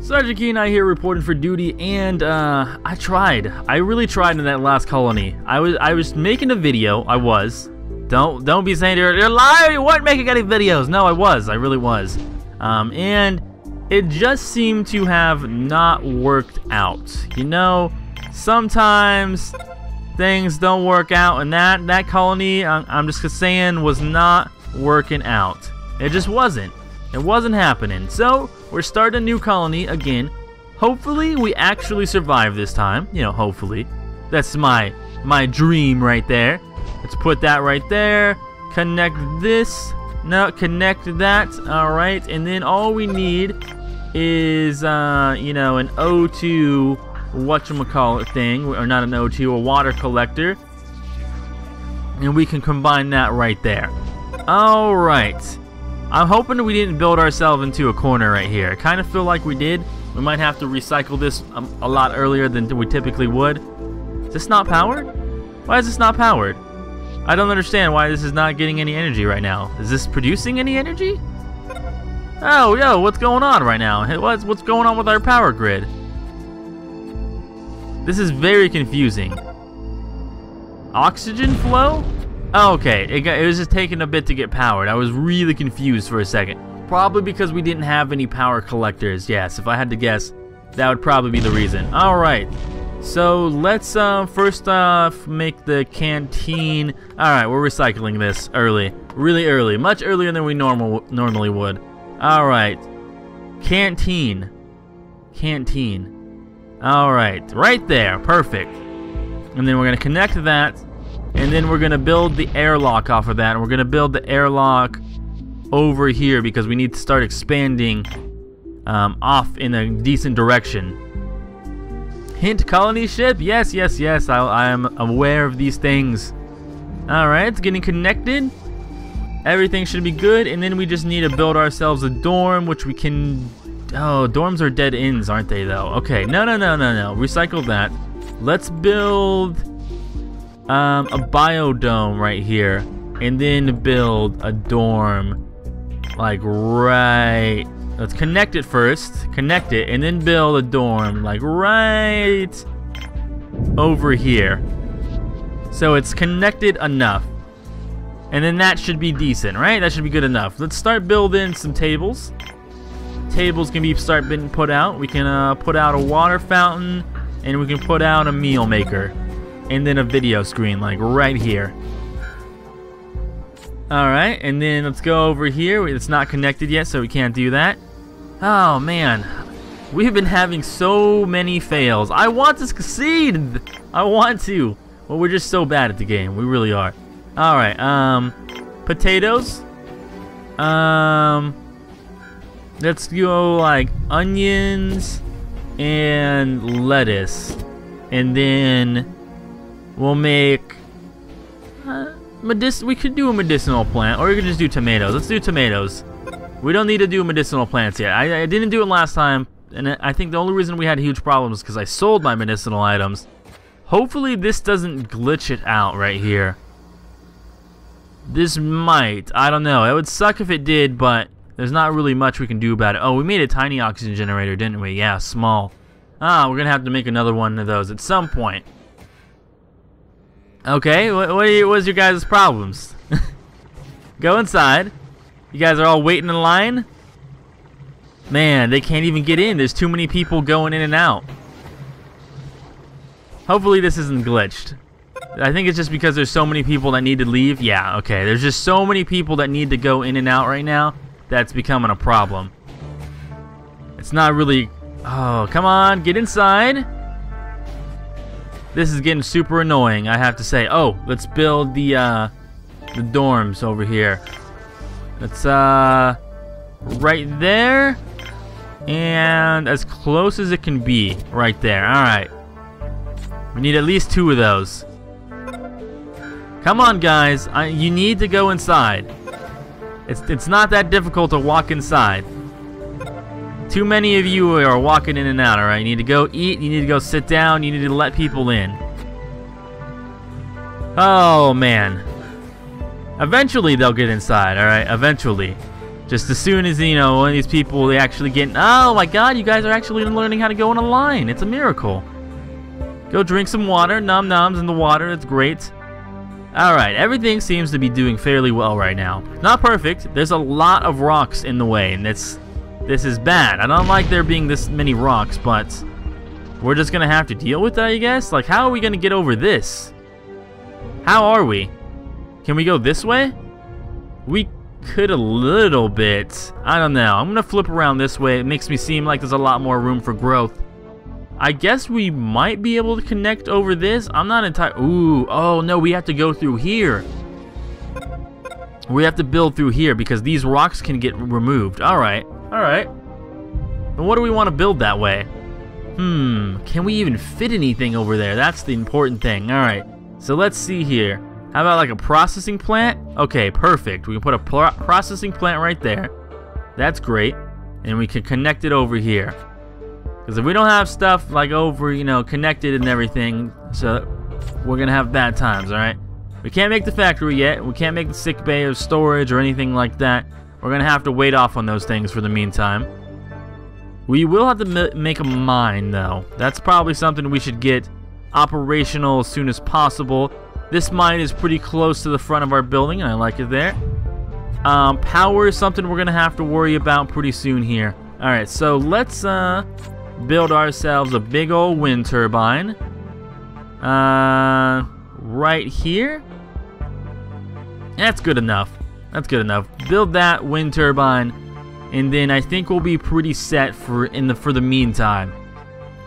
Sergeant Keeneye here reporting for duty, and uh, I tried. I really tried in that last colony. I was I was making a video. I was. Don't don't be saying you're, you're lying. You weren't making any videos. No, I was. I really was. Um, and it just seemed to have not worked out. You know, sometimes things don't work out, and that that colony, I'm just saying, was not working out. It just wasn't. It wasn't happening. So, we're starting a new colony again. Hopefully, we actually survive this time. You know, hopefully. That's my my dream right there. Let's put that right there. Connect this. No, connect that. All right. And then all we need is, uh, you know, an O2 whatchamacallit thing. Or not an O2, a water collector. And we can combine that right there. All right. I'm hoping we didn't build ourselves into a corner right here. I kind of feel like we did. We might have to recycle this a, a lot earlier than we typically would. Is this not powered? Why is this not powered? I don't understand why this is not getting any energy right now. Is this producing any energy? Oh, yo, what's going on right now? What's, what's going on with our power grid? This is very confusing. Oxygen flow? Oh, okay, it, got, it was just taking a bit to get powered. I was really confused for a second. Probably because we didn't have any power collectors. Yes, if I had to guess, that would probably be the reason. All right, so let's uh, first off make the canteen. All right, we're recycling this early, really early, much earlier than we normal normally would. All right, canteen, canteen. All right, right there, perfect. And then we're gonna connect that and then we're going to build the airlock off of that. And we're going to build the airlock over here because we need to start expanding um, off in a decent direction. Hint colony ship? Yes, yes, yes. I, I am aware of these things. Alright, it's getting connected. Everything should be good. And then we just need to build ourselves a dorm, which we can... Oh, dorms are dead ends, aren't they, though? Okay, no, no, no, no, no. Recycle that. Let's build um, a biodome right here, and then build a dorm, like right. Let's connect it first, connect it, and then build a dorm, like right over here. So it's connected enough. And then that should be decent, right? That should be good enough. Let's start building some tables. Tables can be start being put out. We can uh, put out a water fountain, and we can put out a meal maker and then a video screen like right here. Alright, and then let's go over here. It's not connected yet, so we can't do that. Oh, man. We've been having so many fails. I want to succeed! I want to. Well, we're just so bad at the game. We really are. Alright, um... Potatoes. Um... Let's go, like, onions and lettuce. And then We'll make... Uh, medic we could do a medicinal plant, or we could just do tomatoes. Let's do tomatoes. We don't need to do medicinal plants yet. I, I didn't do it last time, and I think the only reason we had huge problems is because I sold my medicinal items. Hopefully this doesn't glitch it out right here. This might. I don't know. It would suck if it did, but there's not really much we can do about it. Oh, we made a tiny oxygen generator, didn't we? Yeah, small. Ah, we're going to have to make another one of those at some point. Okay, what, what you, what's your guys' problems? Go inside. You guys are all waiting in line? Man, they can't even get in. There's too many people going in and out. Hopefully this isn't glitched. I think it's just because there's so many people that need to leave. Yeah, okay. There's just so many people that need to go in and out right now. That's becoming a problem. It's not really... Oh, come on. Get inside. This is getting super annoying, I have to say. Oh, let's build the, uh, the dorms over here. Let's, uh, right there. And as close as it can be, right there. Alright. We need at least two of those. Come on, guys. I, you need to go inside. It's, it's not that difficult to walk inside. Too many of you are walking in and out, alright? You need to go eat, you need to go sit down, you need to let people in. Oh, man. Eventually they'll get inside, alright? Eventually. Just as soon as, you know, one of these people, they actually get, oh my god, you guys are actually learning how to go on a line. It's a miracle. Go drink some water, num nums in the water, it's great. Alright, everything seems to be doing fairly well right now. Not perfect, there's a lot of rocks in the way, and it's, this is bad. I don't like there being this many rocks, but we're just gonna have to deal with that, I guess? Like, how are we gonna get over this? How are we? Can we go this way? We could a little bit. I don't know. I'm gonna flip around this way. It makes me seem like there's a lot more room for growth. I guess we might be able to connect over this. I'm not entirely... Ooh, oh no, we have to go through here. We have to build through here because these rocks can get removed. Alright, alright. And what do we want to build that way? Hmm, can we even fit anything over there? That's the important thing. Alright, so let's see here. How about like a processing plant? Okay, perfect. We can put a processing plant right there. That's great. And we can connect it over here. Because if we don't have stuff like over, you know, connected and everything, so we're going to have bad times, alright? We can't make the factory yet. We can't make the sick bay or storage or anything like that. We're going to have to wait off on those things for the meantime. We will have to make a mine, though. That's probably something we should get operational as soon as possible. This mine is pretty close to the front of our building, and I like it there. Um, power is something we're going to have to worry about pretty soon here. Alright, so let's uh, build ourselves a big old wind turbine. Uh, right here. That's good enough. That's good enough. Build that wind turbine, and then I think we'll be pretty set for in the for the meantime.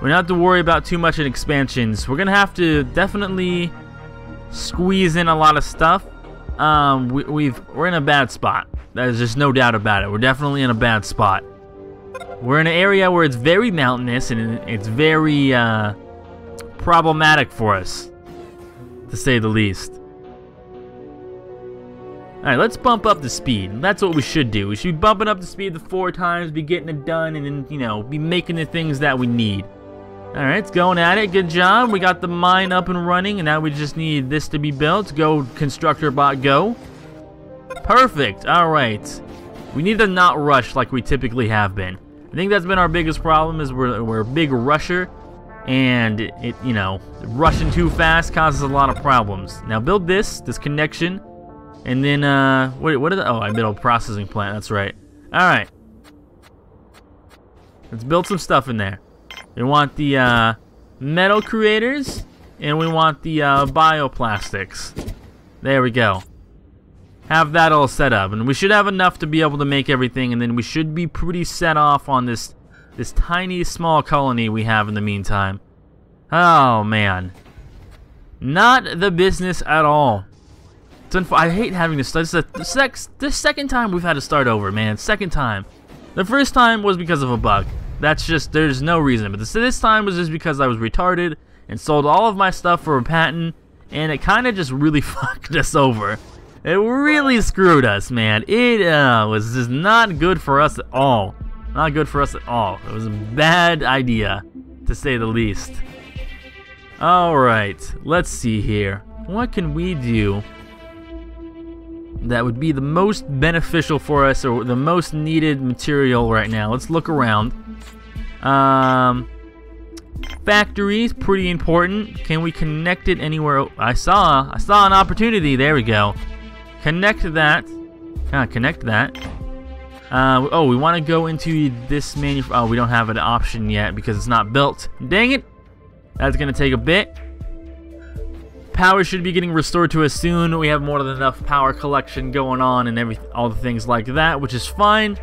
We don't have to worry about too much in expansions. We're gonna have to definitely squeeze in a lot of stuff. Um, we, we've we're in a bad spot. There's just no doubt about it. We're definitely in a bad spot. We're in an area where it's very mountainous and it's very uh, problematic for us, to say the least. Alright, let's bump up the speed. That's what we should do. We should be bumping up the speed the four times, be getting it done, and then, you know, be making the things that we need. Alright, it's going at it. Good job. We got the mine up and running, and now we just need this to be built. Go, constructor bot, go. Perfect. Alright. We need to not rush like we typically have been. I think that's been our biggest problem is we're, we're a big rusher, and it, you know, rushing too fast causes a lot of problems. Now build this, this connection, and then, uh, what, what is it? Oh, I built a processing plant, that's right. Alright. Let's build some stuff in there. We want the uh, metal creators, and we want the uh, bioplastics. There we go. Have that all set up, and we should have enough to be able to make everything, and then we should be pretty set off on this this tiny small colony we have in the meantime. Oh man, not the business at all. I hate having to start. This is the, the second time we've had to start over, man. Second time. The first time was because of a bug. That's just, there's no reason. But this, this time was just because I was retarded and sold all of my stuff for a patent, and it kind of just really fucked us over. It really screwed us, man. It uh, was just not good for us at all. Not good for us at all. It was a bad idea, to say the least. Alright, let's see here. What can we do that would be the most beneficial for us or the most needed material right now? Let's look around. Um, factories, pretty important. Can we connect it anywhere? I saw, I saw an opportunity. There we go. Connect that. Ah, connect that. Uh, oh, we want to go into this menu. Oh, we don't have an option yet because it's not built. Dang it. That's going to take a bit. Power should be getting restored to us soon. We have more than enough power collection going on and every all the things like that, which is fine.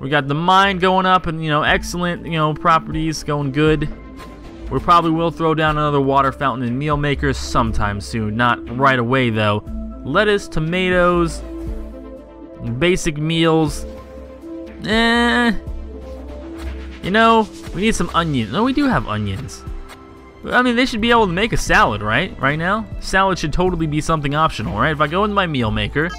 We got the mine going up and, you know, excellent, you know, properties going good. We probably will throw down another water fountain and meal makers sometime soon. Not right away, though. Lettuce, tomatoes, basic meals. Eh. You know, we need some onions. No, we do have onions. I mean, they should be able to make a salad, right? Right now? Salad should totally be something optional, right? If I go into my meal maker,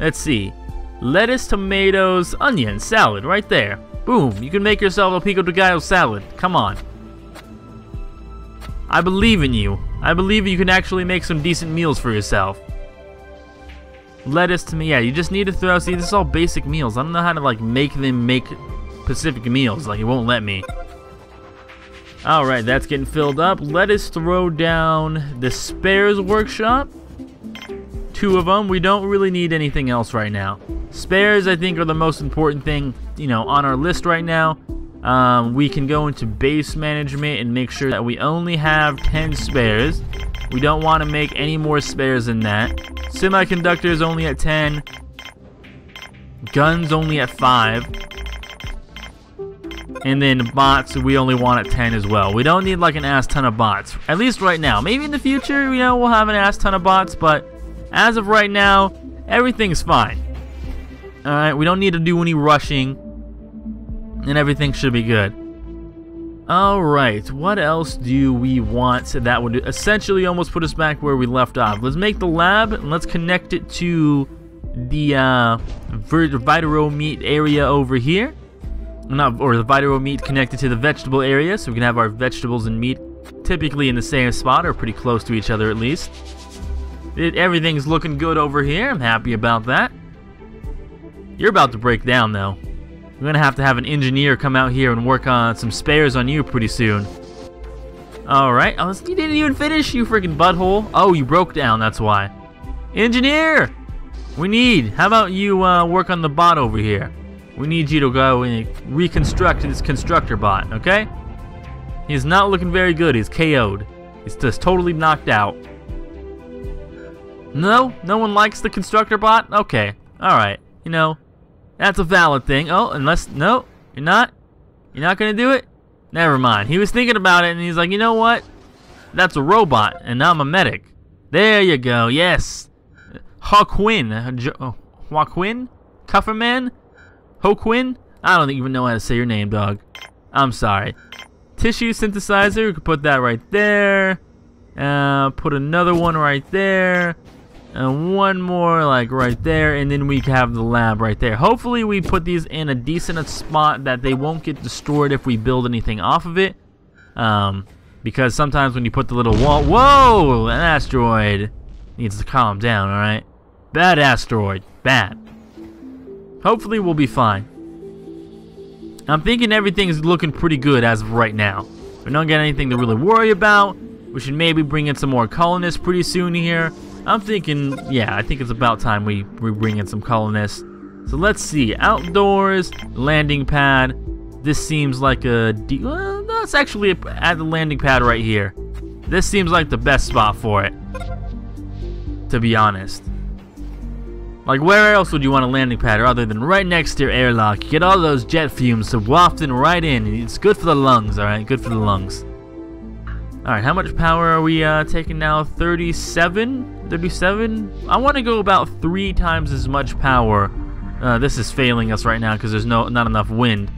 let's see. Lettuce, tomatoes, onion, salad, right there. Boom, you can make yourself a pico de gallo salad. Come on. I believe in you. I believe you can actually make some decent meals for yourself. lettuce to me. Yeah, you just need to throw. See, this is all basic meals. I don't know how to like make them make Pacific meals. Like it won't let me. All right, that's getting filled up. Let us throw down the spares workshop. Two of them. We don't really need anything else right now. Spares, I think, are the most important thing, you know, on our list right now. Um, we can go into base management and make sure that we only have 10 spares. We don't want to make any more spares than that. Semiconductors only at 10. Guns only at 5. And then bots, we only want at 10 as well. We don't need like an ass ton of bots. At least right now. Maybe in the future, you know, we'll have an ass ton of bots. But as of right now, everything's fine. Alright, we don't need to do any rushing. And everything should be good. Alright, what else do we want that would essentially almost put us back where we left off? Let's make the lab and let's connect it to the uh, Vitromeat area over here. Not, or the Vitromeat connected to the vegetable area so we can have our vegetables and meat typically in the same spot or pretty close to each other at least. It, everything's looking good over here. I'm happy about that. You're about to break down though. We're gonna have to have an engineer come out here and work on some spares on you pretty soon. Alright, oh, you didn't even finish, you freaking butthole. Oh, you broke down, that's why. Engineer! We need, how about you uh, work on the bot over here? We need you to go and reconstruct this constructor bot, okay? He's not looking very good, he's KO'd. He's just totally knocked out. No? No one likes the constructor bot? Okay, alright. You know, that's a valid thing. Oh, unless, no, you're not? You're not gonna do it? Never mind. He was thinking about it and he's like, you know what? That's a robot and I'm a medic. There you go, yes. Hawkwin. Oh, Hawkwin? Cufferman? Hoquin? I don't even know how to say your name, dog. I'm sorry. Tissue synthesizer, we could put that right there. Uh, put another one right there and one more like right there and then we have the lab right there hopefully we put these in a decent spot that they won't get destroyed if we build anything off of it um, because sometimes when you put the little wall whoa an asteroid needs to calm down alright bad asteroid bad hopefully we'll be fine I'm thinking everything is looking pretty good as of right now we don't get anything to really worry about we should maybe bring in some more colonists pretty soon here I'm thinking, yeah, I think it's about time we, we bring in some colonists. So let's see, outdoors, landing pad. This seems like a, well, that's actually a, at the landing pad right here. This seems like the best spot for it, to be honest. Like, where else would you want a landing pad other than right next to your airlock? You get all those jet fumes to wafting right in. It's good for the lungs, alright? Good for the lungs. Alright, how much power are we uh, taking now? 37? 37? I want to go about three times as much power. Uh, this is failing us right now because there's no not enough wind.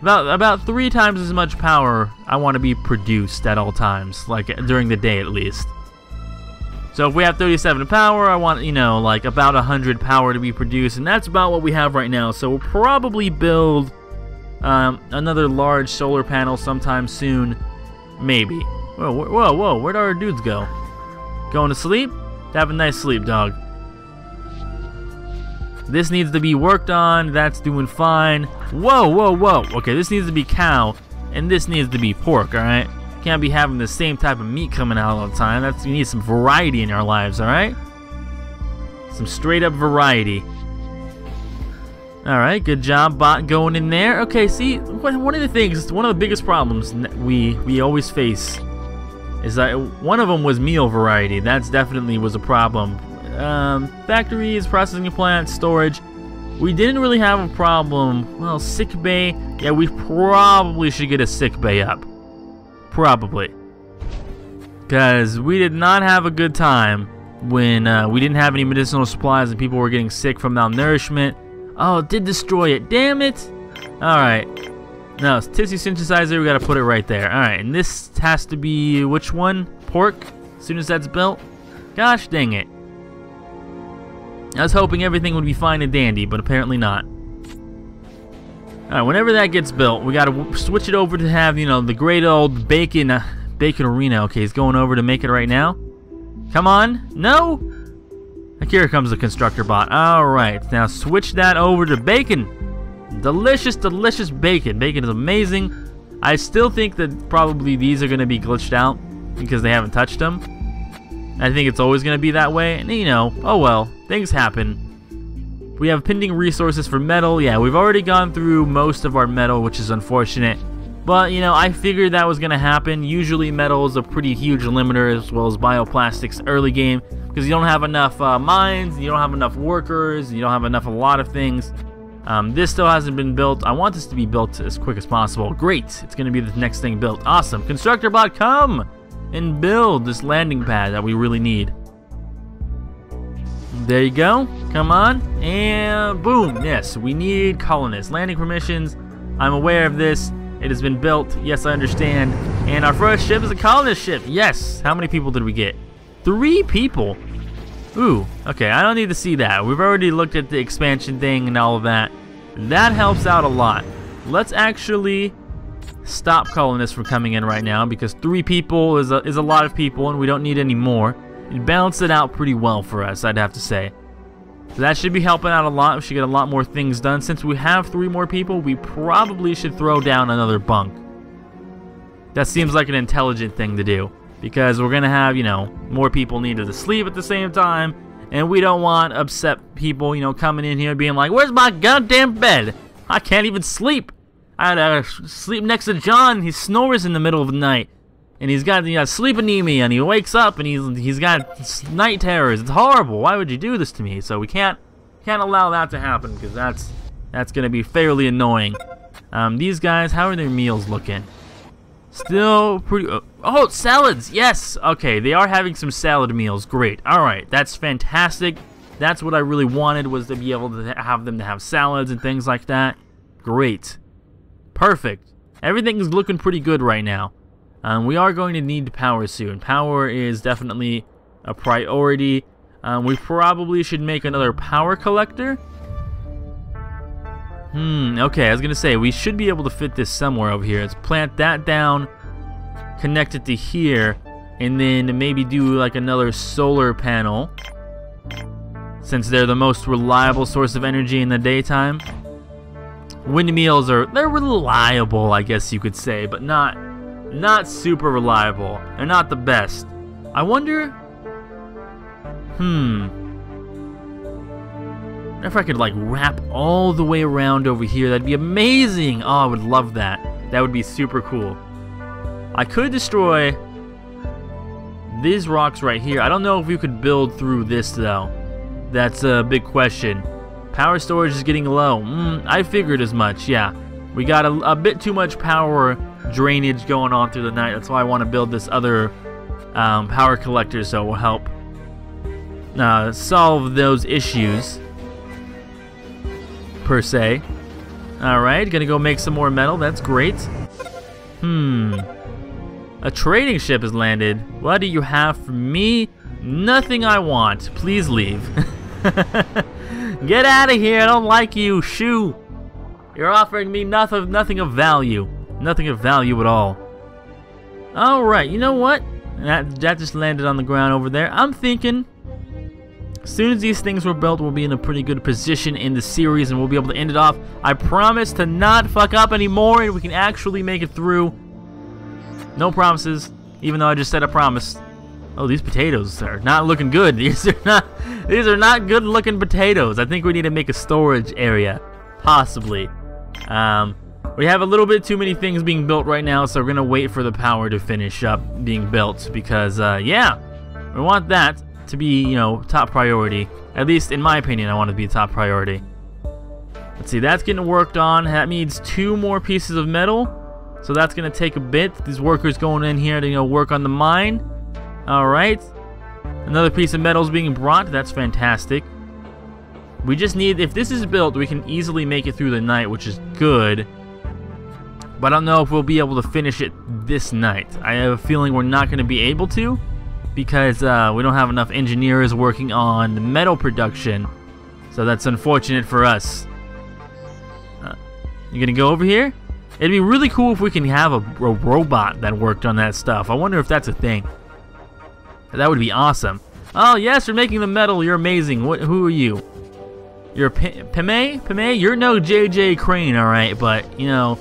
About about three times as much power I want to be produced at all times, like during the day at least. So if we have 37 power, I want, you know, like about 100 power to be produced, and that's about what we have right now. So we'll probably build um, another large solar panel sometime soon, maybe. Whoa, whoa, whoa, where'd our dudes go? Going to sleep? Have a nice sleep, dog. This needs to be worked on. That's doing fine. Whoa, whoa, whoa. Okay, this needs to be cow, and this needs to be pork, alright? Can't be having the same type of meat coming out all the time. That's You need some variety in our lives, alright? Some straight up variety. Alright, good job, bot going in there. Okay, see, one of the things, one of the biggest problems we, we always face is that one of them was meal variety. That's definitely was a problem. Um, factories, processing plants, storage. We didn't really have a problem. Well, sick bay. Yeah, we probably should get a sick bay up. Probably. Because we did not have a good time when uh, we didn't have any medicinal supplies and people were getting sick from malnourishment. Oh, it did destroy it. Damn it. Alright. No, it's tissue synthesizer, we gotta put it right there. Alright, and this has to be, which one? Pork? As soon as that's built? Gosh dang it. I was hoping everything would be fine and dandy, but apparently not. Alright, whenever that gets built, we gotta switch it over to have, you know, the great old bacon, uh, bacon arena. Okay, he's going over to make it right now. Come on. No? Like Here comes the constructor bot. Alright, now switch that over to bacon. Delicious, delicious bacon. Bacon is amazing. I still think that probably these are going to be glitched out because they haven't touched them. I think it's always going to be that way. And, you know, oh well, things happen. We have pending resources for metal. Yeah, we've already gone through most of our metal, which is unfortunate. But, you know, I figured that was going to happen. Usually metal is a pretty huge limiter as well as bioplastics early game because you don't have enough uh, mines, you don't have enough workers, you don't have enough a lot of things. Um, this still hasn't been built. I want this to be built as quick as possible. Great. It's going to be the next thing built. Awesome. Constructor bot, come and build this landing pad that we really need. There you go. Come on. And boom. Yes, we need colonists. Landing permissions. I'm aware of this. It has been built. Yes, I understand. And our first ship is a colonist ship. Yes. How many people did we get? Three people. Ooh, okay, I don't need to see that. We've already looked at the expansion thing and all of that. That helps out a lot. Let's actually stop colonists from coming in right now because three people is a, is a lot of people and we don't need any more. It balanced it out pretty well for us, I'd have to say. So that should be helping out a lot. We should get a lot more things done. Since we have three more people, we probably should throw down another bunk. That seems like an intelligent thing to do because we're gonna have you know more people needed to sleep at the same time and we don't want upset people you know coming in here being like where's my goddamn bed I can't even sleep I had to sleep next to John he snores in the middle of the night and he's got, he got sleep anemia and he wakes up and he's he's got night terrors it's horrible why would you do this to me so we can't can't allow that to happen because that's that's gonna be fairly annoying um, these guys how are their meals looking Still pretty... Uh, oh, salads! Yes! Okay, they are having some salad meals. Great. Alright, that's fantastic. That's what I really wanted, was to be able to have them to have salads and things like that. Great. Perfect. Everything is looking pretty good right now. Um, we are going to need power soon. Power is definitely a priority. Um, we probably should make another power collector. Hmm, okay, I was gonna say, we should be able to fit this somewhere over here. Let's plant that down, connect it to here, and then maybe do like another solar panel. Since they're the most reliable source of energy in the daytime. Windmills are, they're reliable, I guess you could say, but not, not super reliable. They're not the best. I wonder, hmm, if I could like wrap all the way around over here, that'd be amazing. Oh, I would love that. That would be super cool. I could destroy these rocks right here. I don't know if we could build through this though. That's a big question. Power storage is getting low. Mm, I figured as much, yeah. We got a, a, bit too much power drainage going on through the night. That's why I want to build this other um, power collector so it will help uh, solve those issues per se. Alright, gonna go make some more metal. That's great. Hmm. A trading ship has landed. What do you have for me? Nothing I want. Please leave. Get out of here. I don't like you. Shoo. You're offering me nothing, nothing of value. Nothing of value at all. Alright, you know what? That, that just landed on the ground over there. I'm thinking as soon as these things were built, we'll be in a pretty good position in the series and we'll be able to end it off. I promise to not fuck up anymore and we can actually make it through. No promises, even though I just said a promise. Oh, these potatoes are not looking good. These are not these are not good looking potatoes. I think we need to make a storage area. Possibly. Um, we have a little bit too many things being built right now, so we're going to wait for the power to finish up being built because, uh, yeah, we want that to be, you know, top priority. At least in my opinion, I want to be top priority. Let's see, that's getting worked on. That needs two more pieces of metal. So that's going to take a bit. These workers going in here to, you know, work on the mine. Alright. Another piece of metal is being brought. That's fantastic. We just need, if this is built, we can easily make it through the night, which is good. But I don't know if we'll be able to finish it this night. I have a feeling we're not going to be able to because uh, we don't have enough engineers working on metal production. So that's unfortunate for us. Uh, you gonna go over here? It'd be really cool if we can have a, a, robot that worked on that stuff. I wonder if that's a thing. That would be awesome. Oh, yes, you're making the metal. You're amazing. What? Who are you? You're P Pime? Pime? You're no JJ Crane, alright, but, you know,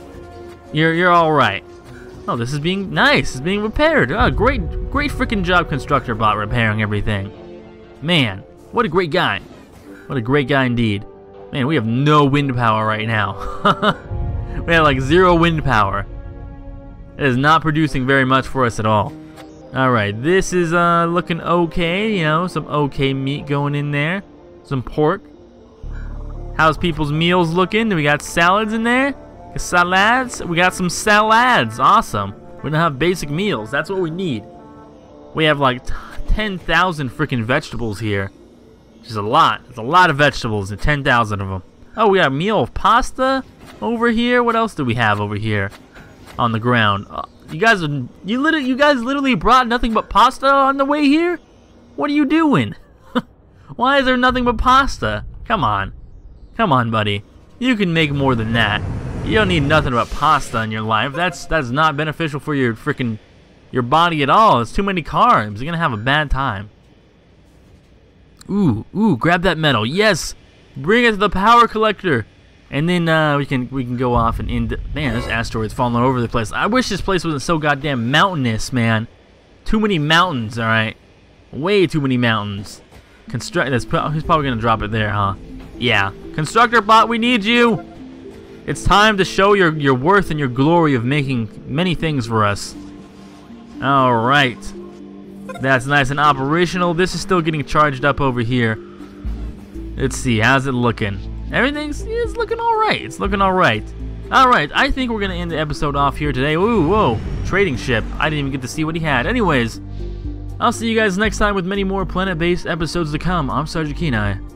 you're you're alright. Oh, this is being nice. It's being repaired. Oh, great, great freaking job, Constructor Bot, repairing everything. Man, what a great guy. What a great guy indeed. Man, we have no wind power right now. we have like zero wind power. It is not producing very much for us at all. Alright, this is uh, looking okay, you know, some okay meat going in there. Some pork. How's people's meals looking? Do we got salads in there? Salads? We got some salads. Awesome. We don't have basic meals. That's what we need. We have like 10,000 freaking vegetables here. Which is a lot. It's a lot of vegetables and 10,000 of them. Oh, we got a meal of pasta over here. What else do we have over here on the ground? Uh, you guys, you literally, you guys literally brought nothing but pasta on the way here. What are you doing? Why is there nothing but pasta? Come on, come on, buddy. You can make more than that. You don't need nothing but pasta in your life. That's that's not beneficial for your freaking your body at all. It's too many carbs. You're gonna have a bad time. Ooh, ooh, grab that metal. Yes, bring it to the power collector. And then uh, we can we can go off and end. Man, this asteroid's falling all over the place. I wish this place wasn't so goddamn mountainous, man. Too many mountains. All right, way too many mountains. Construct. That's he's probably gonna drop it there, huh? Yeah. Constructor bot, we need you. It's time to show your your worth and your glory of making many things for us. All right. That's nice and operational. This is still getting charged up over here. Let's see, how's it looking? Everything's it's looking all right. It's looking all right. All right, I think we're gonna end the episode off here today. Ooh, whoa, trading ship. I didn't even get to see what he had. Anyways, I'll see you guys next time with many more Planetbase episodes to come. I'm Sergeant Keeneye.